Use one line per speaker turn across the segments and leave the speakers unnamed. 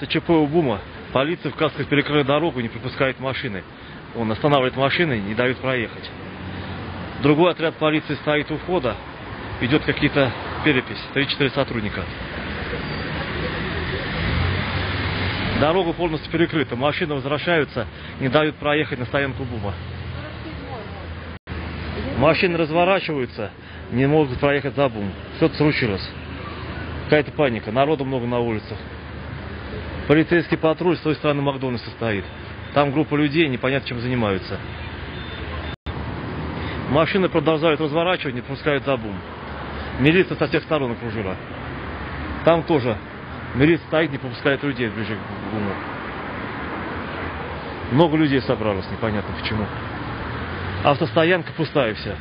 Это ЧП у БУМа. Полиция в касках перекрыла дорогу, не пропускает машины. Он останавливает машины, не дают проехать. Другой отряд полиции стоит у входа, идет какие-то перепись, 3-4 сотрудника. Дорога полностью перекрыта, машины возвращаются, не дают проехать на стоянку БУМа. Машины разворачиваются, не могут проехать за БУМ. Что-то случилось. Какая-то паника, народу много на улицах. Полицейский патруль с той стороны Макдональдса стоит. Там группа людей, непонятно чем занимаются. Машины продолжают разворачивать, не пускают за бум. Милиция со всех сторон окружила. Там тоже милиция стоит, не пропускает людей ближе к буму. Много людей собралось, непонятно почему. Автостоянка пустая вся.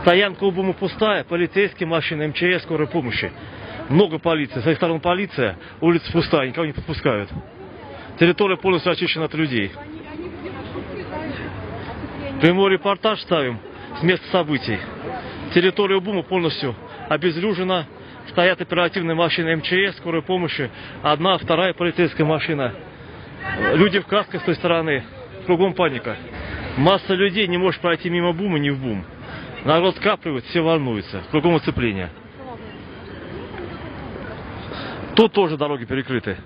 Стоянка у БУМа пустая, полицейские машины, МЧС, скорой помощи. Много полиции, с этой стороны полиция, улица пустая, никого не подпускают. Территория полностью очищена от людей. Прямой репортаж ставим с места событий. Территория БУМа полностью обезлюжена. Стоят оперативные машины МЧС, скорой помощи. Одна, вторая полицейская машина. Люди в касках с той стороны. Кругом паника. Масса людей не может пройти мимо БУМа, не в БУМ. Народ скапливает, все волнуются. Кругом оцепление. Тут тоже дороги перекрыты.